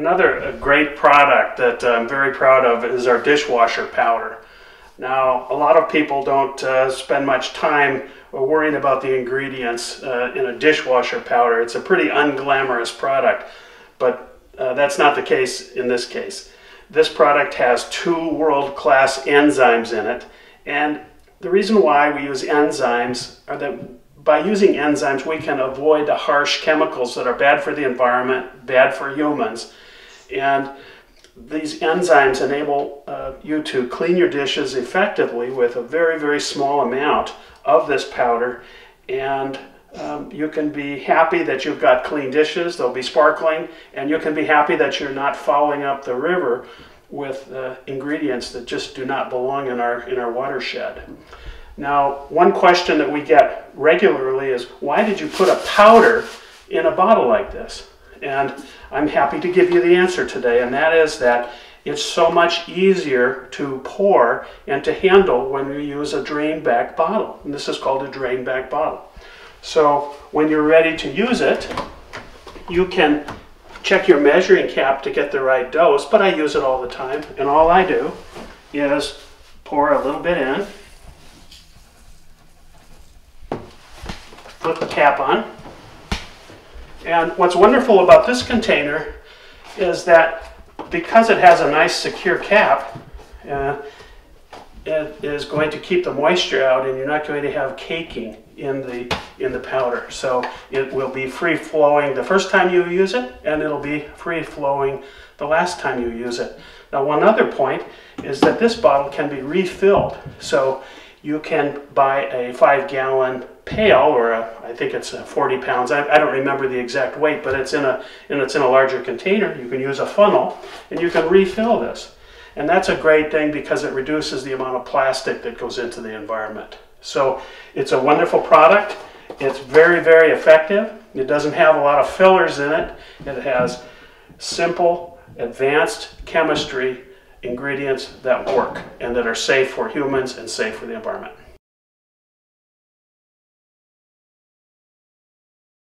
Another uh, great product that I'm very proud of is our dishwasher powder. Now, a lot of people don't uh, spend much time worrying about the ingredients uh, in a dishwasher powder. It's a pretty unglamorous product, but uh, that's not the case in this case. This product has two world-class enzymes in it, and the reason why we use enzymes are that by using enzymes we can avoid the harsh chemicals that are bad for the environment, bad for humans, and these enzymes enable uh, you to clean your dishes effectively with a very, very small amount of this powder. And um, you can be happy that you've got clean dishes, they'll be sparkling, and you can be happy that you're not fouling up the river with uh, ingredients that just do not belong in our, in our watershed. Now, one question that we get regularly is, why did you put a powder in a bottle like this? And I'm happy to give you the answer today, and that is that it's so much easier to pour and to handle when you use a drain back bottle. And this is called a drain back bottle. So when you're ready to use it, you can check your measuring cap to get the right dose, but I use it all the time. And all I do is pour a little bit in, put the cap on, and what's wonderful about this container is that because it has a nice secure cap, uh, it is going to keep the moisture out and you're not going to have caking in the in the powder. So it will be free flowing the first time you use it and it'll be free flowing the last time you use it. Now one other point is that this bottle can be refilled. So you can buy a five gallon pail, or a, I think it's 40 pounds. I, I, don't remember the exact weight, but it's in a and it's in a larger container. You can use a funnel, and you can refill this, and that's a great thing because it reduces the amount of plastic that goes into the environment. So it's a wonderful product. It's very very effective. It doesn't have a lot of fillers in it. It has simple, advanced chemistry ingredients that work and that are safe for humans and safe for the environment.